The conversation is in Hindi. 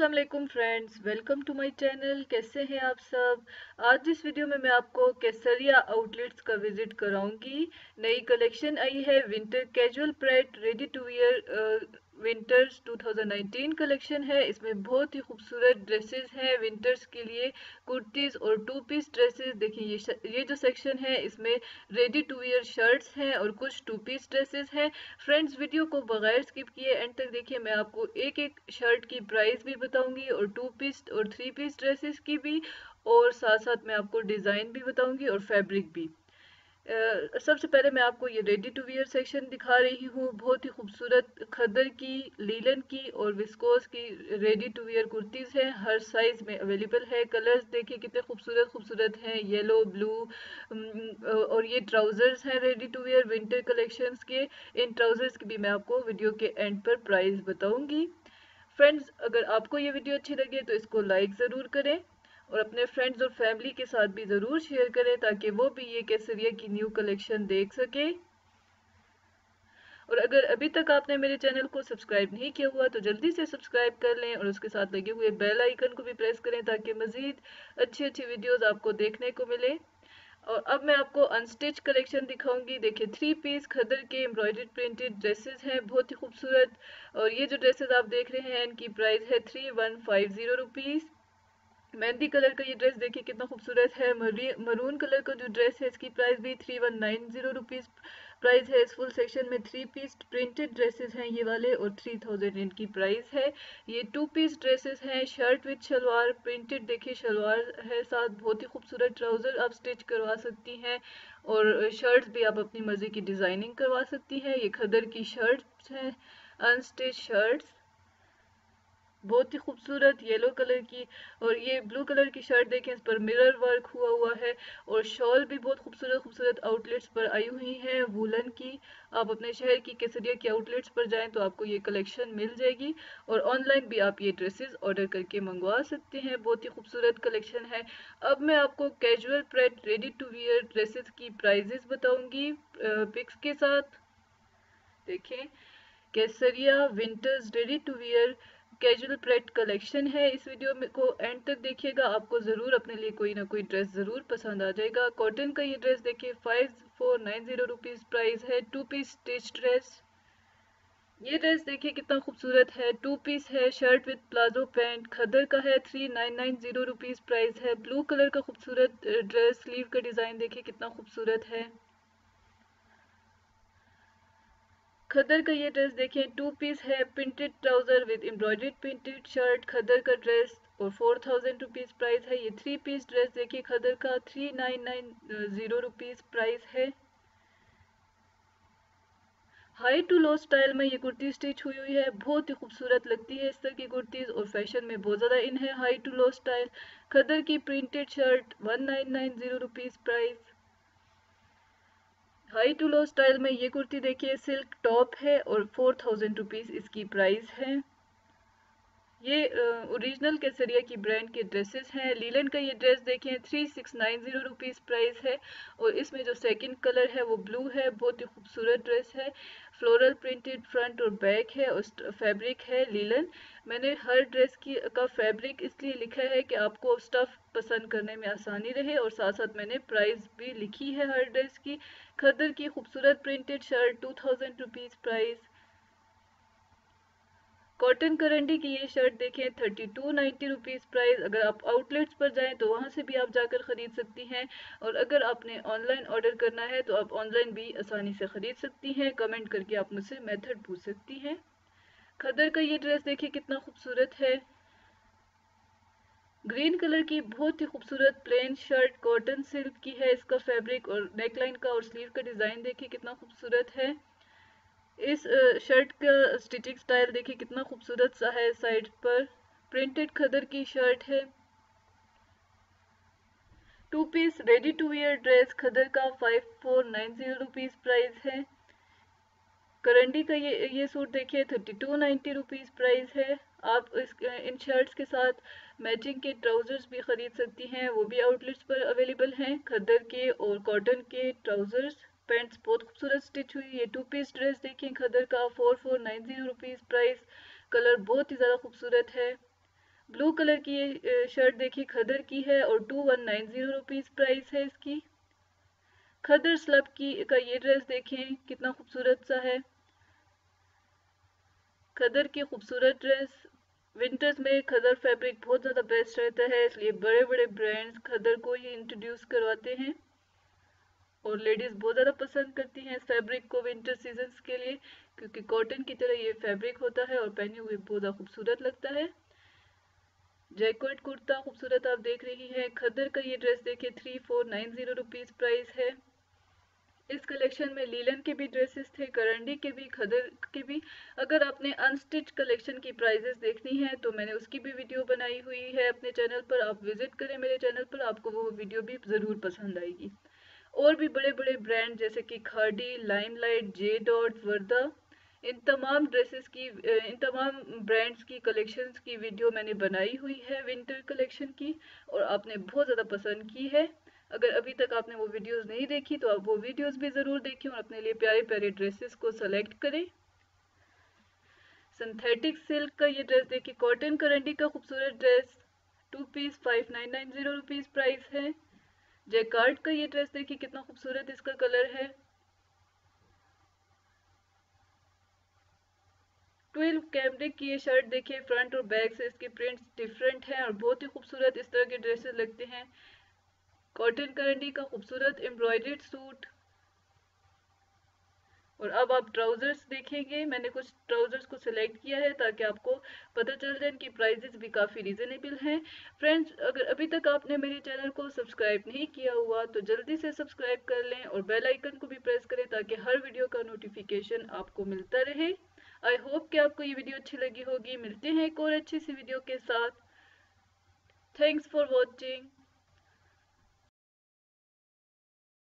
वालेकुम friends, welcome to my channel. कैसे हैं आप सब? आज इस वीडियो में मैं आपको केसरिया आउटलेट्स का विज़िट कराऊँगी। नई कलेक्शन आई है, winter casual pret ready to wear 2019 collection है। इसमें बहुत ही खूबसूरत ड्रेसेस हैं। विंटर्स के लिए कुर्तीज़ और टू पीस ड्रेसेस देखिए, ये ये जो सेक्शन है, इसमें रेडी टू वियर शर्ट्स हैं और कुछ टू पीस ड्रेसेस हैं। फ्रेंड्स वीडियो को बगैर स्किप किए एंड तक देखिए, मैं आपको एक एक शर्ट की प्राइस भी बताऊँगी और टू पीस और थ्री पीस ड्रेसेस की भी और साथ साथ मैं आपको डिज़ाइन भी बताऊँगी और फैब्रिक भी। सबसे पहले मैं आपको ये रेडी टू वियर सेक्शन दिखा रही हूँ। बहुत ही खूबसूरत खदर की, लीलन की और विस्कोस की रेडी टू वियर कुर्तीज़ हैं। हर साइज़ में अवेलेबल है। कलर्स देखिए कितने खूबसूरत खूबसूरत हैं। येलो ब्लू और ये ट्राउज़र्स हैं ready to wear winter collections के। इन ट्राउज़र्स की भी मैं आपको वीडियो के एंड पर प्राइस बताऊँगी। फ्रेंड्स अगर आपको ये वीडियो अच्छी लगे तो इसको लाइक ज़रूर करें। और अपने फ्रेंड्स और फैमिली के साथ भी ज़रूर शेयर करें ताकि वो भी ये केसरिया की न्यू कलेक्शन देख सके। और अगर अभी तक आपने मेरे चैनल को सब्सक्राइब नहीं किया हुआ तो जल्दी से सब्सक्राइब कर लें और उसके साथ लगे हुए बेल आइकन को भी प्रेस करें ताकि मज़ीद अच्छी अच्छी वीडियोस आपको देखने को मिले। और अब मैं आपको अनस्टिच कलेक्शन दिखाऊँगी। देखिए थ्री पीस खदर के एम्ब्रॉयड प्रिंटेड ड्रेसेस हैं, बहुत ही खूबसूरत। और ये जो ड्रेसेस आप देख रहे हैं, इनकी प्राइस है three one five zero rupees mehndi colour का ये ड्रेस देखिए कितना खूबसूरत है। मरून कलर का जो ड्रेस है, इसकी प्राइस भी three one nine zero rupees price है। इस फुल सेक्शन में थ्री पीस प्रिंटेड ड्रेसेस हैं ये वाले और थ्री थाउज़ेंड इनकी प्राइस है। ये टू पीस ड्रेसेस हैं शर्ट विथ शलवार प्रिंटेड देखिए शलवार है साथ, बहुत ही खूबसूरत ट्राउज़र आप स्टिच करवा सकती हैं और शर्ट्स भी आप अपनी मर्ज़ी की डिज़ाइनिंग करवा सकती हैं। ये खदर की शर्ट्स हैं अनस्टिच शर्ट्स बहुत ही खूबसूरत येलो कलर की और ये ब्लू कलर की शर्ट देखें, इस पर मिरर वर्क हुआ हुआ है और शॉल भी बहुत खूबसूरत खूबसूरत आउटलेट्स पर आई हुई हैं वुलन की। आप अपने शहर की केसरिया की आउटलेट्स पर जाएँ तो आपको ये कलेक्शन मिल जाएगी और ऑनलाइन भी आप ये ड्रेसेस ऑर्डर करके मंगवा सकते हैं। बहुत ही खूबसूरत कलेक्शन है। अब मैं आपको casual pret ready to wear dresses की प्राइजेस बताऊँगी पिक्स के साथ। देखें, Kesariya winters ready to wear casual pret collection है, इस वीडियो में को एंड तक देखिएगा, आपको ज़रूर अपने लिए कोई ना कोई ड्रेस ज़रूर पसंद आ जाएगा। कॉटन का ये ड्रेस देखिए five four nine zero rupees price है टू पीस स्टिच ड्रेस ये ड्रेस देखिए कितना खूबसूरत है टू पीस है शर्ट विद प्लाजो पैंट खदर का है three nine nine zero rupees price है। ब्लू कलर का खूबसूरत ड्रेस स्लीव का डिज़ाइन देखिए कितना खूबसूरत है। खदर का ये ड्रेस देखें टू पीस है printed trouser with embroidered printed shirt खदर का ड्रेस और फोर थाउज़ेंड रुपीज़ प्राइस है। ये थ्री पीस ड्रेस देखिए खदर का three nine nine zero rupees price है। हाई टू लो स्टाइल में ये कुर्ती स्टिच हुई हुई है। बहुत ही खूबसूरत लगती है इस तरह की कुर्तीज़ और फ़ैशन में बहुत ज़्यादा इन है। हाई टू लो स्टाइल खदर की printed shirt one nine nine zero rupees price high to low style में ये कुर्ती देखिए, सिल्क टॉप है और फोर थाउज़ेंड रुपीज़ इसकी प्राइस है। ये ओरिजिनल केसरिया की ब्रांड के ड्रेसेस हैं। लीलन का ये ड्रेस देखें three six nine zero rupees price है और इसमें जो सेकंड कलर है वो ब्लू है, बहुत ही खूबसूरत ड्रेस है। फ्लोरल प्रिंटेड फ्रंट और बैक है और फैब्रिक है लीलन मैंने हर ड्रेस की, का फैब्रिक इसलिए लिखा है कि आपको स्टफ़ पसंद करने में आसानी रहे और साथ साथ मैंने प्राइस भी लिखी है हर ड्रेस की। खदर की खूबसूरत printed shirt two thousand rupees price cotton करंडी की ये शर्ट देखें thirty two ninety rupees price अगर आप आउटलेट्स पर जाएँ तो वहाँ से भी आप जाकर ख़रीद सकती हैं। और अगर आपने ऑनलाइन ऑर्डर करना है तो आप ऑनलाइन भी आसानी से ख़रीद सकती हैं। कमेंट करके आप मुझसे मेथड पूछ सकती हैं। खदर का ये ड्रेस देखिए कितना खूबसूरत है। ग्रीन कलर की बहुत ही खूबसूरत प्लेन शर्ट कॉटन सिल्क की है इसका फैब्रिक और नेकलाइन का और स्लीव का डिज़ाइन देखिए कितना खूबसूरत है। इस शर्ट का स्टिचिंग स्टाइल देखिए कितना खूबसूरत सा है साइड पर। प्रिंटेड खदर की शर्ट है। Two piece ready to wear dress खदर का five four nine zero rupees price है। करंडी का ये ये सूट देखिए thirty two ninety rupees price है। आप इस इन शर्ट्स के साथ मैचिंग के ट्राउज़र्स भी ख़रीद सकती हैं। वो भी आउटलेट्स पर अवेलेबल हैं। खदर के और कॉटन के ट्राउज़र्स पैंट्स बहुत खूबसूरत स्टिच हुई ये टू पीस ड्रेस देखें खदर का four four nine zero rupees price colour बहुत ही ज़्यादा खूबसूरत है। ब्लू कलर की ये शर्ट देखिए खदर की है और two one nine zero rupees price है इसकी। खदर स्लब की, का ये ड्रेस देखें, कितना खूबसूरत सा है। खदर की खूबसूरत ड्रेस विंटर्स में खदर फैब्रिक बहुत ज़्यादा बेस्ट रहता है, इसलिए बड़े बड़े ब्रांड्स खदर को ही इंट्रोड्यूस करवाते हैं। और लेडीज़ बहुत ज़्यादा पसंद करती हैं इस फैब्रिक को विंटर सीजन्स के लिए, क्योंकि कॉटन की तरह ये फैब्रिक होता है और पहने हुए बहुत खूबसूरत लगता है। जैकेट कुर्ता खूबसूरत आप देख रही हैं खदर का ये ड्रेस देखिए three four nine zero rupees price है। इस कलेक्शन में लीलन के भी ड्रेसेस थे, करंडी के भी खदर के भी। अगर आपने अनस्टिच कलेक्शन की प्राइजेस देखनी है तो मैंने उसकी भी वीडियो बनाई हुई है अपने चैनल पर, आप विज़िट करें मेरे चैनल पर, आपको वो वीडियो भी ज़रूर पसंद आएगी। और भी बड़े बड़े ब्रांड जैसे कि खाडी लाइमलाइट जे डॉट वर्दा इन तमाम ड्रेसेस की इन तमाम ब्रांड्स की कलेक्शंस की वीडियो मैंने बनाई हुई है विंटर कलेक्शन की और आपने बहुत ज़्यादा पसंद की है। अगर अभी तक आपने वो वीडियोस नहीं देखी तो आप वो वीडियोस भी ज़रूर देखें और अपने लिए प्यारे प्यारे ड्रेसेस को सेलेक्ट करें। सिंथेटिक सिल्क का ये ड्रेस देखिए कॉटन करंडी का खूबसूरत dress two piece five nine nine zero rupees price है। जैकार्ड का ये ड्रेस देखिए कितना खूबसूरत इसका कलर है। ट्वेल्व कैमरे की ये शर्ट देखिए फ्रंट और बैक से इसके प्रिंट्स डिफरेंट हैं और बहुत ही खूबसूरत इस तरह के ड्रेसेस लगते हैं। कॉटन करंडी का खूबसूरत एम्ब्रॉयडर्ड सूट और अब आप ट्राउजर्स देखेंगे, मैंने कुछ ट्राउजर्स को सिलेक्ट किया है ताकि आपको पता चल जाए इनकी प्राइजेस भी काफ़ी रीज़नेबल हैं। फ्रेंड्स अगर अभी तक आपने मेरे चैनल को सब्सक्राइब नहीं किया हुआ तो जल्दी से सब्सक्राइब कर लें और बेल आइकन को भी प्रेस करें ताकि हर वीडियो का नोटिफिकेशन आपको मिलता रहे। आई होप कि आपको ये वीडियो अच्छी लगी होगी। मिलते हैं एक और अच्छी सी वीडियो के साथ। Thanks for watching